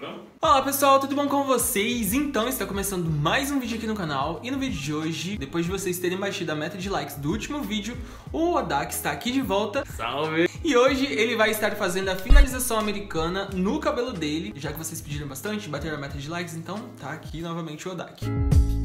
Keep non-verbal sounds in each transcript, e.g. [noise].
Pronto? Olá pessoal, tudo bom com vocês? Então está começando mais um vídeo aqui no canal e no vídeo de hoje, depois de vocês terem batido a meta de likes do último vídeo, o Odak está aqui de volta Salve! e hoje ele vai estar fazendo a finalização americana no cabelo dele, já que vocês pediram bastante, bateram a meta de likes, então tá aqui novamente o Odak. Então,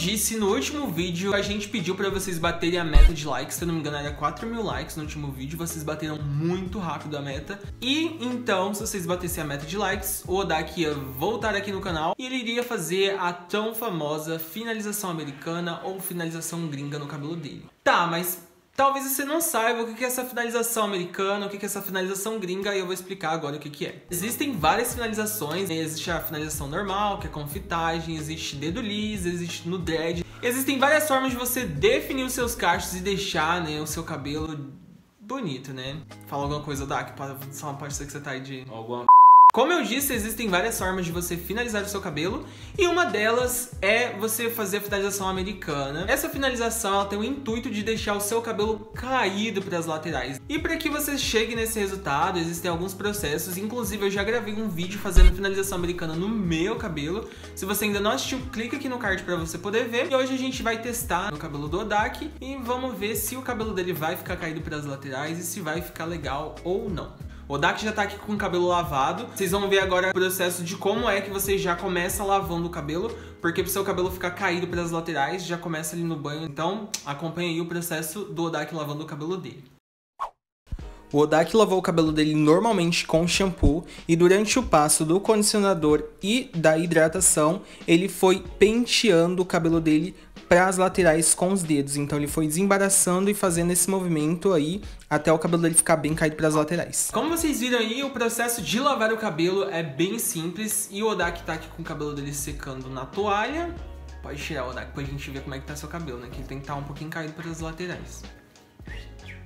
disse no último vídeo, a gente pediu pra vocês baterem a meta de likes. Se eu não me engano, era 4 mil likes no último vídeo. Vocês bateram muito rápido a meta. E então, se vocês batessem a meta de likes, o Odak ia voltar aqui no canal e ele iria fazer a tão famosa finalização americana ou finalização gringa no cabelo dele. Tá, mas Talvez você não saiba o que é essa finalização americana, o que é essa finalização gringa, e eu vou explicar agora o que é. Existem várias finalizações, existe a finalização normal, que é com fitagem, existe dedo liso, existe no dread. Existem várias formas de você definir os seus cachos e deixar né, o seu cabelo bonito, né? Fala alguma coisa, Dak, só pode ser que você tá aí de... Alguma como eu disse, existem várias formas de você finalizar o seu cabelo e uma delas é você fazer a finalização americana. Essa finalização tem o intuito de deixar o seu cabelo caído para as laterais. E para que você chegue nesse resultado, existem alguns processos, inclusive eu já gravei um vídeo fazendo finalização americana no meu cabelo. Se você ainda não assistiu, clica aqui no card para você poder ver. E hoje a gente vai testar no cabelo do Odak e vamos ver se o cabelo dele vai ficar caído para as laterais e se vai ficar legal ou não. O Dak já tá aqui com o cabelo lavado. Vocês vão ver agora o processo de como é que você já começa lavando o cabelo, porque pro seu cabelo ficar caído pelas laterais, já começa ali no banho. Então, acompanha aí o processo do Odak lavando o cabelo dele. O Odak lavou o cabelo dele normalmente com shampoo e durante o passo do condicionador e da hidratação, ele foi penteando o cabelo dele para as laterais com os dedos. Então ele foi desembaraçando e fazendo esse movimento aí até o cabelo dele ficar bem caído para as laterais. Como vocês viram aí, o processo de lavar o cabelo é bem simples e o Odak tá aqui com o cabelo dele secando na toalha. Pode tirar o Odak pra gente ver como é que tá seu cabelo, né? Que ele tem que estar tá um pouquinho caído para as laterais.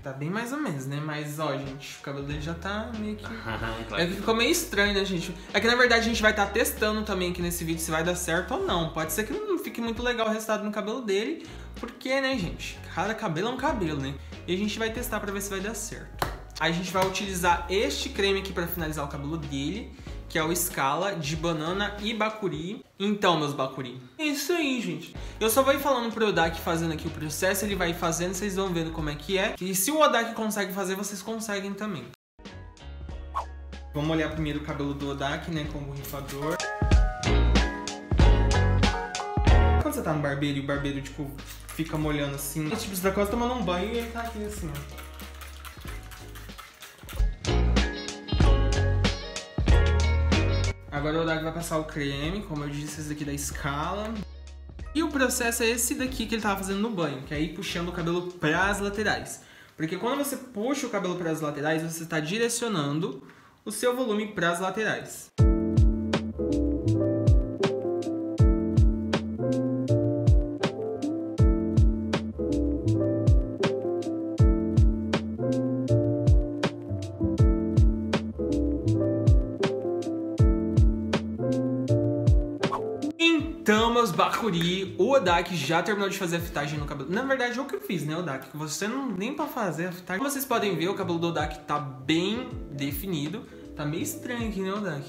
Tá bem mais ou menos, né? Mas, ó, gente, o cabelo dele já tá meio que... [laughs] é que ficou meio estranho, né, gente? É que, na verdade, a gente vai estar tá testando também aqui nesse vídeo se vai dar certo ou não. Pode ser que não fique muito legal o resultado no cabelo dele, porque, né, gente? Cada cabelo é um cabelo, né? E a gente vai testar pra ver se vai dar certo. Aí a gente vai utilizar este creme aqui pra finalizar o cabelo dele que é o Scala de banana e bacuri. Então, meus bacuri. É isso aí, gente. Eu só vou ir falando pro Odak fazendo aqui o processo, ele vai fazendo, vocês vão vendo como é que é. E se o Odak consegue fazer, vocês conseguem também. Vamos olhar primeiro o cabelo do Odak, né, com o borrifador. Tá no barbeiro e o barbeiro, tipo, fica molhando assim, tipo, você tá quase tomando um banho e ele tá aqui assim, ó. Agora o Odag vai passar o creme, como eu disse, esse daqui da escala. E o processo é esse daqui que ele tava fazendo no banho, que é ir puxando o cabelo para as laterais. Porque quando você puxa o cabelo para as laterais, você está direcionando o seu volume para as laterais. Bakuri, o Odak já terminou de fazer a fitagem no cabelo. Na verdade, é o que eu fiz, né, Odak? Você não nem pra fazer a fitagem. Como vocês podem ver, o cabelo do Odak tá bem definido. Tá meio estranho aqui, né, Odak?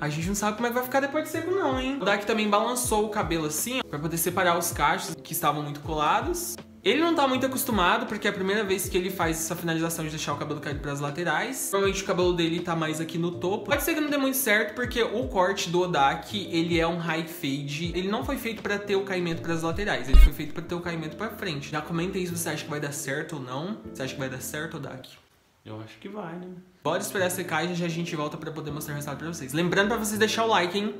A gente não sabe como é que vai ficar depois de seco não, hein? O Odak também balançou o cabelo assim, ó, pra poder separar os cachos que estavam muito colados. Ele não tá muito acostumado, porque é a primeira vez que ele faz essa finalização de deixar o cabelo caído para as laterais. Provavelmente o cabelo dele tá mais aqui no topo. Pode ser que não dê muito certo, porque o corte do Odak, ele é um high fade. Ele não foi feito para ter o caimento para as laterais, ele foi feito para ter o caimento para frente. Já comenta aí se você acha que vai dar certo ou não. Você acha que vai dar certo, Odak? Eu acho que vai, né? Pode esperar secar e já a gente volta para poder mostrar o resultado para vocês. Lembrando para vocês deixar o like, hein?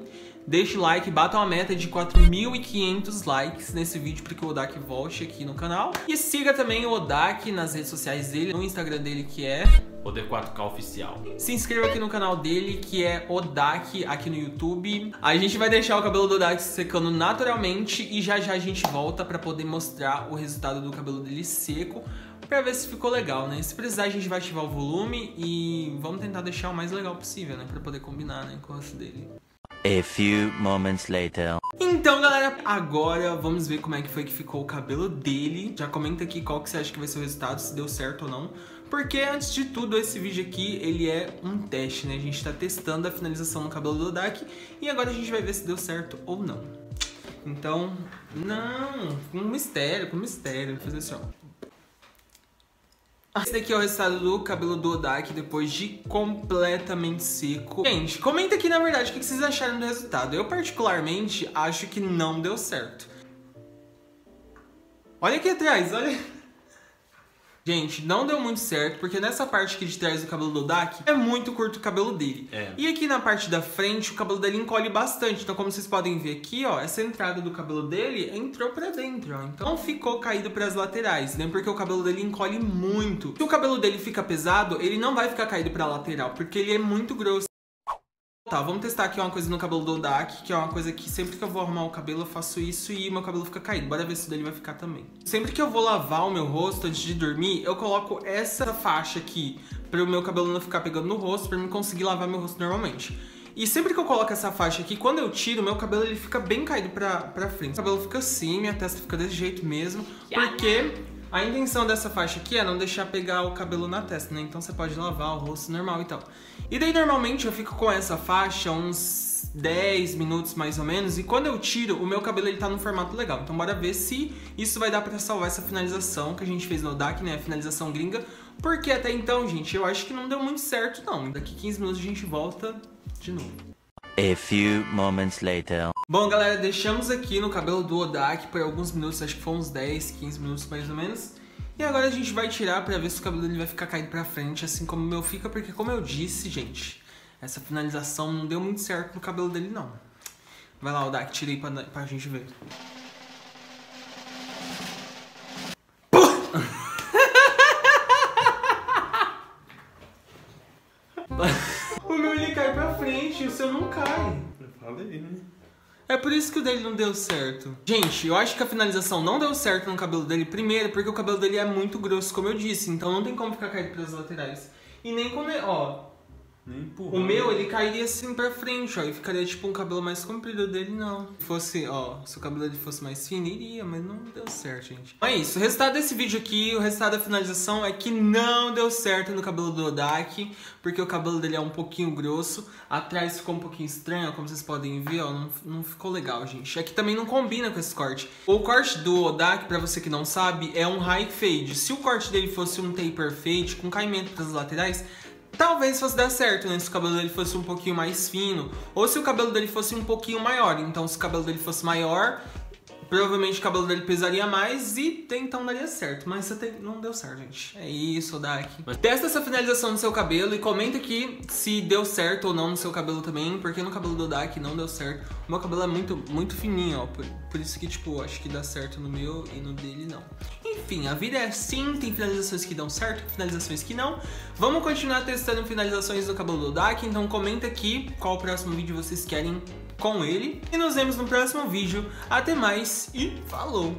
Deixe o like, batam a meta de 4.500 likes nesse vídeo para que o Odak volte aqui no canal. E siga também o Odak nas redes sociais dele, no Instagram dele que é... O D4K Oficial. Se inscreva aqui no canal dele, que é Odak, aqui no YouTube. A gente vai deixar o cabelo do Odak secando naturalmente e já já a gente volta para poder mostrar o resultado do cabelo dele seco pra ver se ficou legal, né? Se precisar, a gente vai ativar o volume e vamos tentar deixar o mais legal possível, né? Pra poder combinar, né, com o rosto dele. A few moments later. Então, galera, agora vamos ver como é que foi que ficou o cabelo dele. Já comenta aqui qual que você acha que vai ser o resultado, se deu certo ou não. Porque, antes de tudo, esse vídeo aqui, ele é um teste, né? A gente tá testando a finalização no cabelo do Odak e agora a gente vai ver se deu certo ou não. Então, não, com mistério, com mistério. Vou fazer assim, ó. Esse daqui é o resultado do cabelo do Odak depois de completamente seco. Gente, comenta aqui na verdade o que vocês acharam do resultado. Eu particularmente acho que não deu certo. Olha aqui atrás, olha... Gente, não deu muito certo, porque nessa parte aqui de trás do cabelo do Dak é muito curto o cabelo dele. É. E aqui na parte da frente, o cabelo dele encolhe bastante. Então, como vocês podem ver aqui, ó, essa entrada do cabelo dele entrou pra dentro, ó. Então, não ficou caído pras laterais, né? Porque o cabelo dele encolhe muito. Se o cabelo dele fica pesado, ele não vai ficar caído pra lateral, porque ele é muito grosso. Tá, vamos testar aqui uma coisa no cabelo do Odak, que é uma coisa que sempre que eu vou arrumar o cabelo eu faço isso e meu cabelo fica caído. Bora ver se o dele vai ficar também. Sempre que eu vou lavar o meu rosto antes de dormir, eu coloco essa faixa aqui para o meu cabelo não ficar pegando no rosto, para eu conseguir lavar meu rosto normalmente. E sempre que eu coloco essa faixa aqui, quando eu tiro, meu cabelo ele fica bem caído pra, pra frente. O cabelo fica assim, minha testa fica desse jeito mesmo, porque a intenção dessa faixa aqui é não deixar pegar o cabelo na testa, né? Então você pode lavar o rosto normal e tal. E daí normalmente eu fico com essa faixa uns 10 minutos mais ou menos, e quando eu tiro, o meu cabelo ele tá num formato legal. Então bora ver se isso vai dar pra salvar essa finalização que a gente fez no DAC, né? A finalização gringa. Porque até então, gente, eu acho que não deu muito certo não. Daqui 15 minutos a gente volta de novo. A few moments later. Bom, galera, deixamos aqui no cabelo do Odak por alguns minutos, acho que foi uns 10, 15 minutos mais ou menos. E agora a gente vai tirar pra ver se o cabelo dele vai ficar caído pra frente, assim como o meu fica, porque como eu disse, gente, essa finalização não deu muito certo no cabelo dele, não. Vai lá, Odak, tirei pra, pra gente ver. [laughs] o meu ele cai pra frente, o seu não cai. Eu falei, né? É por isso que o dele não deu certo. Gente, eu acho que a finalização não deu certo no cabelo dele, primeiro, porque o cabelo dele é muito grosso, como eu disse, então não tem como ficar caído pelas laterais. E nem é, ó. O meu, ele cairia assim pra frente, ó, e ficaria tipo um cabelo mais comprido dele, não. Se fosse, ó, se o cabelo dele fosse mais fino, iria, mas não deu certo, gente. Então é isso, o resultado desse vídeo aqui, o resultado da finalização é que não deu certo no cabelo do Odak, porque o cabelo dele é um pouquinho grosso, atrás ficou um pouquinho estranho, ó, como vocês podem ver, ó, não, não ficou legal, gente. Aqui também não combina com esse corte. O corte do Odak, pra você que não sabe, é um high fade. Se o corte dele fosse um taper fade, com caimento das laterais, Talvez fosse dar certo, né? Se o cabelo dele fosse um pouquinho mais fino. Ou se o cabelo dele fosse um pouquinho maior. Então, se o cabelo dele fosse maior, provavelmente o cabelo dele pesaria mais e então daria certo. Mas até não deu certo, gente. É isso, Dak. Testa essa finalização no seu cabelo e comenta aqui se deu certo ou não no seu cabelo também. Porque no cabelo do Dak não deu certo. O meu cabelo é muito, muito fininho, ó. Por, por isso que, tipo, acho que dá certo no meu e no dele não. Enfim, a vida é assim, tem finalizações que dão certo, finalizações que não. Vamos continuar testando finalizações do cabelo do Dak, então comenta aqui qual o próximo vídeo vocês querem com ele. E nos vemos no próximo vídeo. Até mais e falou!